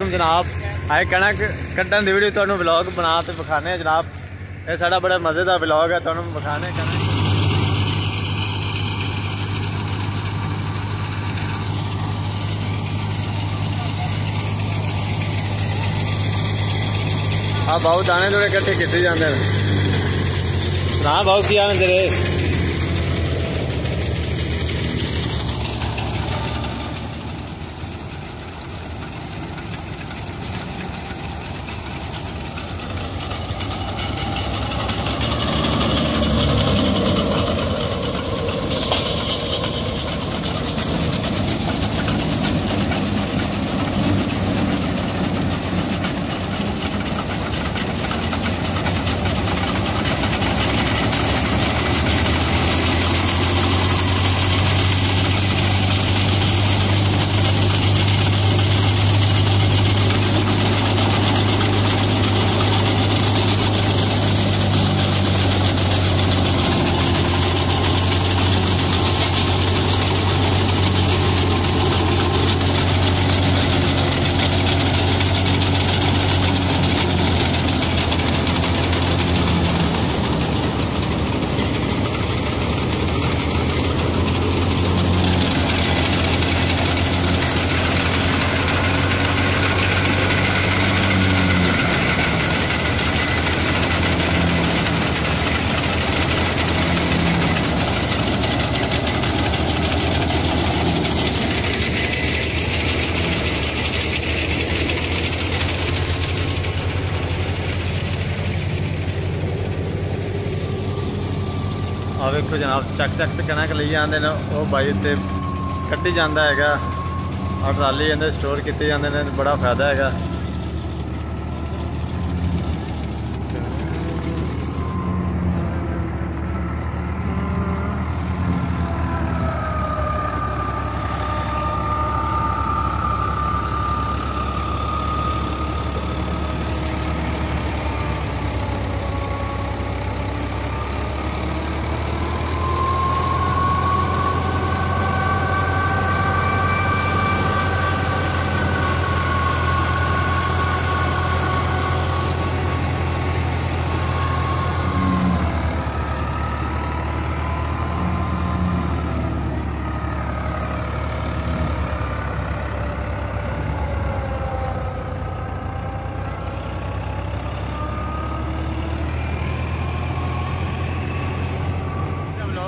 ਜਨਾਬ। ਆਏ ਕਣਕ ਕੱਢਣ ਦੀ ਵੀਡੀਓ ਤੁਹਾਨੂੰ ਵਲੌਗ ਬਣਾ ਤੇ ਵਿਖਾਣੇ ਆ ਜਨਾਬ। ਇਹ ਸਾਡਾ ਬੜਾ ਮਜ਼ੇ ਦਾ ਵਲੌਗ ਹੈ, ਤੁਹਾਨੂੰ ਵਿਖਾਣੇ ਕਣਕ ਆ ਬਹੁਤ ਦਾਣੇ ਥੋੜੇ ਇਕੱਠੇ ਕੀਤੇ ਜਾਂਦੇ ਨੇ। ਨਾ ਬਾਉ ਕੀ ਆਣ ਤੇਰੇ? ਆ ਵੇਖੋ ਜਨਾਬ, ਚੱਕ ਚੱਕ ਤੇ ਕਣਕ ਲਈ ਜਾਂਦੇ ਨੇ, ਉਹ ਬਾਈ ਤੇ ਕੱਢੀ ਜਾਂਦਾ ਹੈਗਾ। ਆ ਟਰਾਲੀ ਇਹਦੇ ਸਟੋਰ ਕੀਤੇ ਜਾਂਦੇ ਨੇ ਬੜਾ ਫਾਇਦਾ ਹੈਗਾ।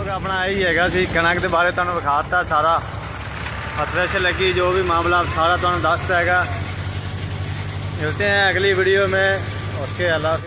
ਵਲੌਗ ਆਪਣਾ ਇਹੀ ਹੈਗਾ ਸੀ, ਕਣਕ ਦੇ ਬਾਰੇ ਤੁਹਾਨੂੰ ਵਿਖਾਤਾ, ਸਾਰਾ ਫਤਰਸ਼ ਲੱਗੀ, ਜੋ ਵੀ ਮਾਮਲਾ ਸਾਰਾ ਤੁਹਾਨੂੰ ਦੱਸਤਾ ਹੈਗਾ। ਮਿਲਤੇ हैं ਅਗਲੀ ਵੀਡੀਓ में ओके अल्लाह